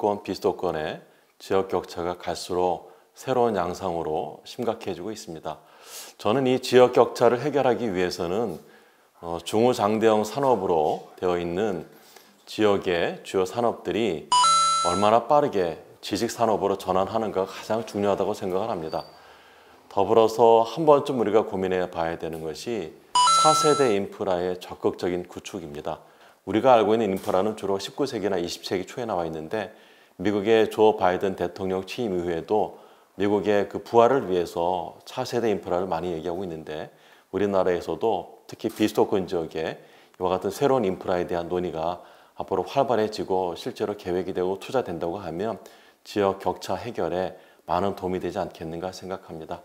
수도권, 비수도권의 지역 격차가 갈수록 새로운 양상으로 심각해지고 있습니다. 저는 이 지역 격차를 해결하기 위해서는 어, 중후장대형 산업으로 되어 있는 지역의 주요 산업들이 얼마나 빠르게 지식 산업으로 전환하는가가 가장 중요하다고 생각을 합니다. 더불어서 한 번쯤 우리가 고민해 봐야 되는 것이 차세대 인프라의 적극적인 구축입니다. 우리가 알고 있는 인프라는 주로 19세기나 20세기 초에 나와 있는데 미국의 조 바이든 대통령 취임 이후에도 미국의 그 부활을 위해서 차세대 인프라를 많이 얘기하고 있는데 우리나라에서도 특히 비수도권 지역에 이와 같은 새로운 인프라에 대한 논의가 앞으로 활발해지고 실제로 계획이 되고 투자된다고 하면 지역 격차 해결에 많은 도움이 되지 않겠는가 생각합니다.